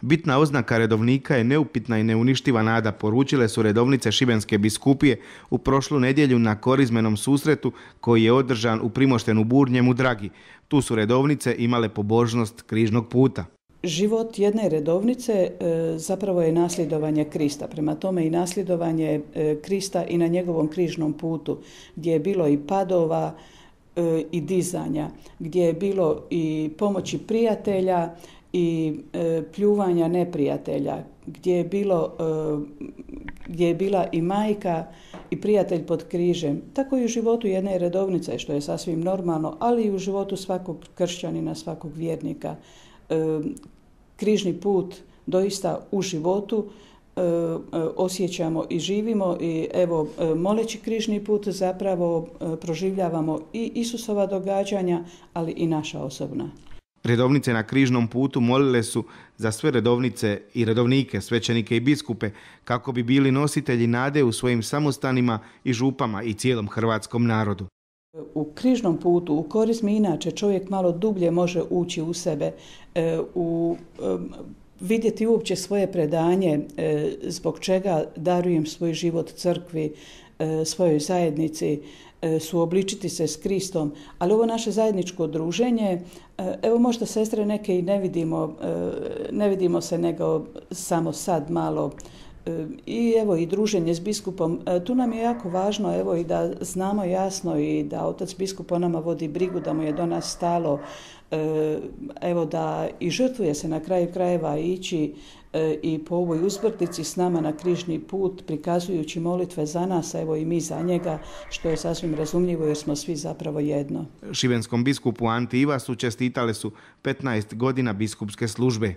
Bitna oznaka redovnika je neupitna i neuništiva nada, poručile su redovnice Šibenske biskupije u prošlu nedjelju na korizmenom susretu koji je održan u Primoštenu Burnjemu Dragi. Tu su redovnice imale pobožnost križnog puta. Život jedne redovnice e, zapravo je nasljedovanje Krista. Prema tome i nasljedovanje e, Krista i na njegovom križnom putu gdje je bilo i padova e, i dizanja, gdje je bilo i pomoći prijatelja i pljuvanja neprijatelja, gdje je, bilo, gdje je bila i majka i prijatelj pod križem. Tako i u životu jedne redovnice, što je sasvim normalno, ali i u životu svakog kršćanina, svakog vjernika križni put doista u životu e, e, osjećamo i živimo i evo e, moleći križni put zapravo proživljavamo i Isusova događanja, ali i naša osobna. Redovnice na križnom putu molile su za sve redovnice i redovnike, svećenike i biskupe, kako bi bili nositelji nade u svojim samostanima i župama i cijelom hrvatskom narodu. U križnom putu, u korizmi inače, čovjek malo dublje može ući u sebe, e, u vidjeti uopće svoje predanje, e, zbog čega darujem svoj život crkvi, e, svojoj zajednici, suobličiti se s Kristom, ali ovo naše zajedničko druženje, evo možda sestre neke i ne vidimo, ne vidimo se nego samo sad malo i evo i druženje s biskupom. E, tu nam je jako važno evo i da znamo jasno i da otac biskup o nama vodi brigu, da mu je do nas stalo, e, evo da i žrtvuje se na kraju krajeva ići e, i po ovoj uzbrtici s nama na križni put prikazujući molitve za nas, evo i mi za njega, što je sasvim razumljivo jer smo svi zapravo jedno. Šivenskom biskupu Anti Ivasu čestitale su 15 godina biskupske službe.